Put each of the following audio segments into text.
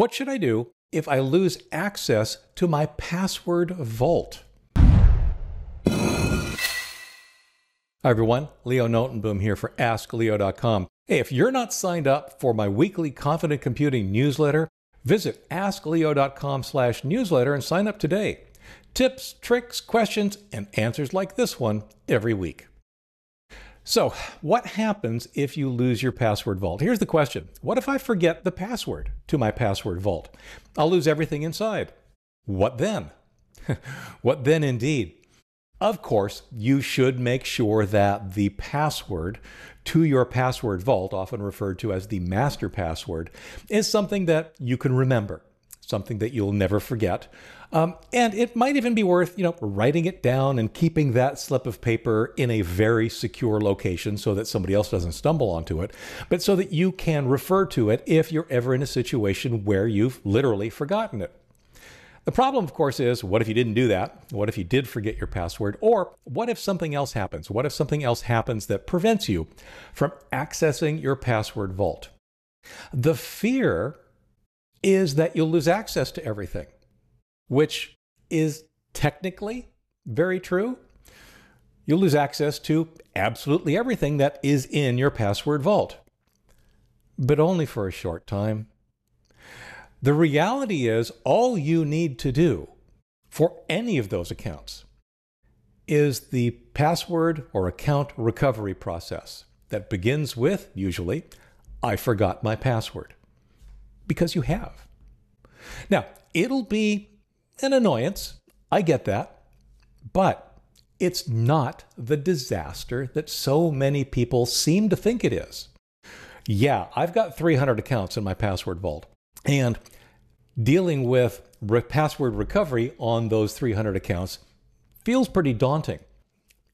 What should I do if I lose access to my password vault? Hi everyone, Leo Notenboom here for AskLeo.com. Hey, if you're not signed up for my weekly Confident Computing newsletter, visit AskLeo.com slash newsletter and sign up today. Tips, tricks, questions, and answers like this one every week. So, what happens if you lose your password vault? Here's the question What if I forget the password to my password vault? I'll lose everything inside. What then? what then, indeed? Of course, you should make sure that the password to your password vault, often referred to as the master password, is something that you can remember, something that you'll never forget. Um, and it might even be worth, you know, writing it down and keeping that slip of paper in a very secure location so that somebody else doesn't stumble onto it, but so that you can refer to it if you're ever in a situation where you've literally forgotten it. The problem, of course, is what if you didn't do that? What if you did forget your password? Or what if something else happens? What if something else happens that prevents you from accessing your password vault? The fear is that you'll lose access to everything, which is technically very true. You'll lose access to absolutely everything that is in your password vault, but only for a short time. The reality is, all you need to do for any of those accounts is the password or account recovery process that begins with, usually, I forgot my password. Because you have. Now, it'll be an annoyance. I get that. But it's not the disaster that so many people seem to think it is. Yeah, I've got 300 accounts in my password vault. And dealing with re- password recovery on those 300 accounts feels pretty daunting.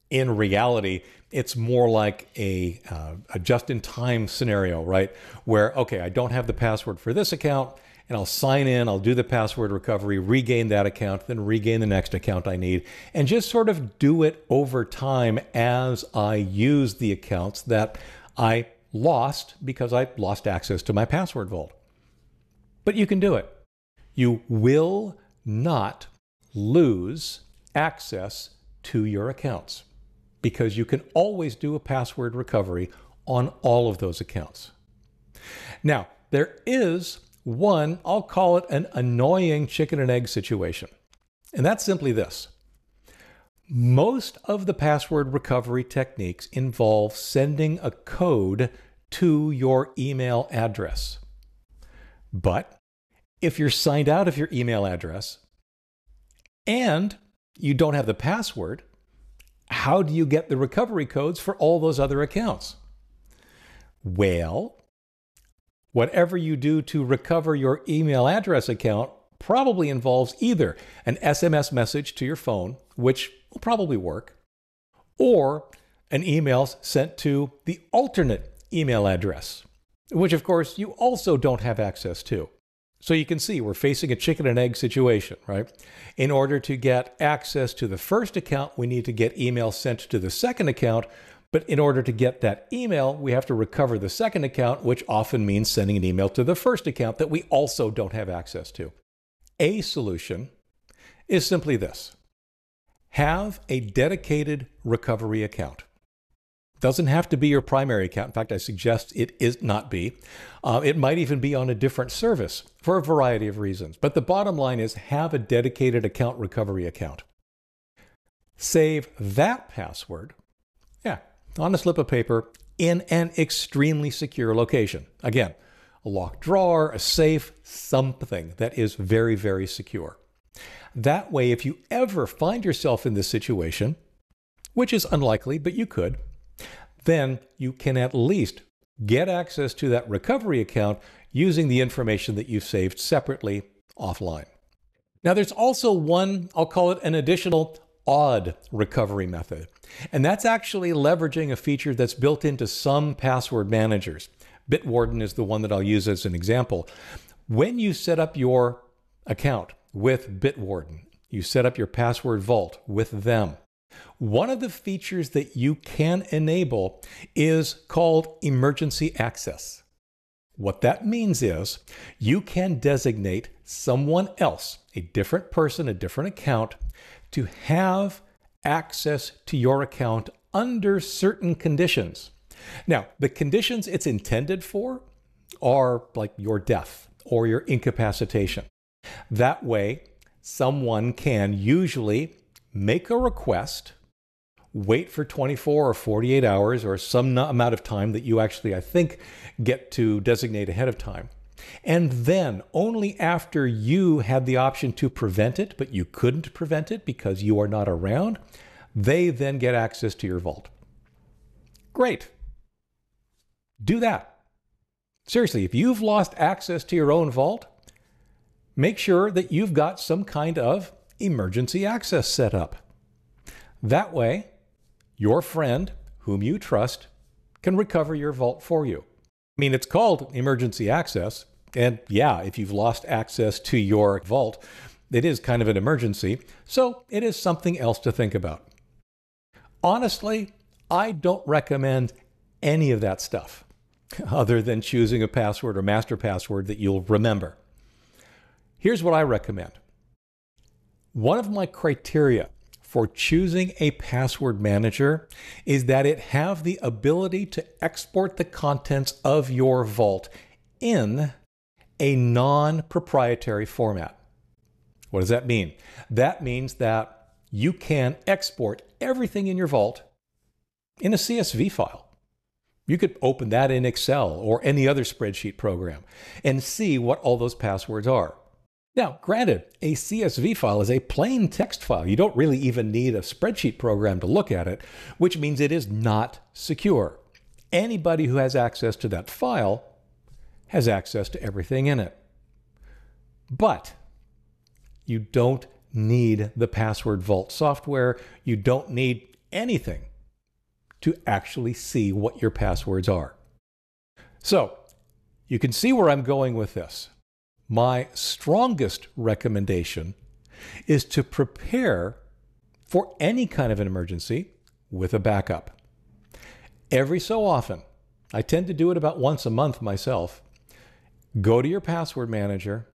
In reality, it's more like a, uh, a just in time scenario, right? Where, okay, I don't have the password for this account, and I'll sign in, I'll do the password recovery, regain that account, then regain the next account I need, and just sort of do it over time as I use the accounts that I lost because I lost access to my password vault. But you can do it. You will not lose access to your accounts because you can always do a password recovery on all of those accounts. Now, there is one, I'll call it an annoying chicken and egg situation. And that's simply this most of the password recovery techniques involve sending a code to your email address. But if you're signed out of your email address and you don't have the password, how do you get the recovery codes for all those other accounts? Well, whatever you do to recover your email address account probably involves either an SMS message to your phone, which will probably work, or an email sent to the alternate email address, which of course you also don't have access to. So you can see we're facing a chicken and egg situation, right? In order to get access to the first account, we need to get email sent to the second account. But in order to get that email, we have to recover the second account, which often means sending an email to the first account that we also don't have access to. A solution is simply this have a dedicated recovery account. Doesn't have to be your primary account. In fact, I suggest it is not be. Uh, it might even be on a different service for a variety of reasons. But the bottom line is have a dedicated account recovery account. Save that password, yeah, on a slip of paper in an extremely secure location. Again, a locked drawer, a safe, something that is very, very secure. That way, if you ever find yourself in this situation, which is unlikely, but you could, then you can at least get access to that recovery account using the information that you've saved separately offline. Now, there's also one, I'll call it an additional odd recovery method. And that's actually leveraging a feature that's built into some password managers. Bitwarden is the one that I'll use as an example. When you set up your account with Bitwarden, you set up your password vault with them. One of the features that you can enable is called emergency access. What that means is you can designate someone else, a different person, a different account, to have access to your account under certain conditions. Now, the conditions it's intended for are like your death or your incapacitation. That way, someone can usually make a request, wait for 24 or 48 hours or some amount of time that you actually, I think, get to designate ahead of time. And then, only after you had the option to prevent it, but you couldn't prevent it because you are not around, they then get access to your vault. Great. Do that. Seriously, if you've lost access to your own vault, make sure that you've got some kind of emergency access set up. That way, your friend, whom you trust, can recover your vault for you. I mean, it's called emergency access. And yeah, if you've lost access to your vault, it is kind of an emergency. So it is something else to think about. Honestly, I don't recommend any of that stuff other than choosing a password or master password that you'll remember. Here's what I recommend. One of my criteria for choosing a password manager is that it have the ability to export the contents of your vault in a non-proprietary format. What does that mean? That means that you can export everything in your vault in a CSV file. You could open that in Excel or any other spreadsheet program and see what all those passwords are. Now, granted, a CSV file is a plain text file. You don't really even need a spreadsheet program to look at it, which means it is not secure. Anybody who has access to that file has access to everything in it. But you don't need the password vault software. You don't need anything to actually see what your passwords are. So you can see where I'm going with this. My strongest recommendation is to prepare for any kind of an emergency with a backup. Every so often, I tend to do it about once a month myself. Go to your password manager,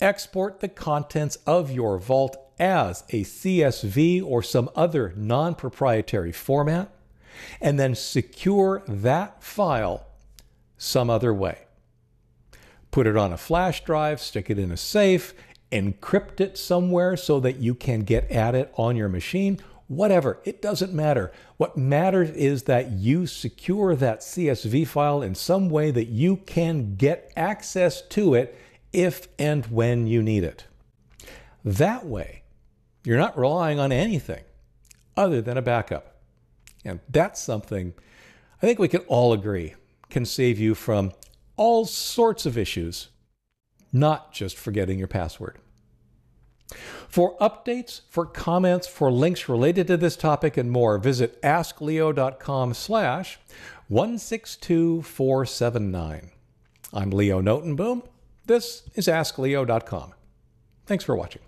export the contents of your vault as a CSV or some other non proprietary format, and then secure that file some other way. Put it on a flash drive, stick it in a safe, encrypt it somewhere so that you can get at it on your machine. Whatever, it doesn't matter. What matters is that you secure that CSV file in some way that you can get access to it if and when you need it. That way, you're not relying on anything other than a backup. And that's something I think we can all agree can save you from all sorts of issues, not just forgetting your password. For updates, for comments, for links related to this topic and more, visit askleo.com slash 162479. I'm Leo Notenboom. This is AskLeo.com. Thanks for watching.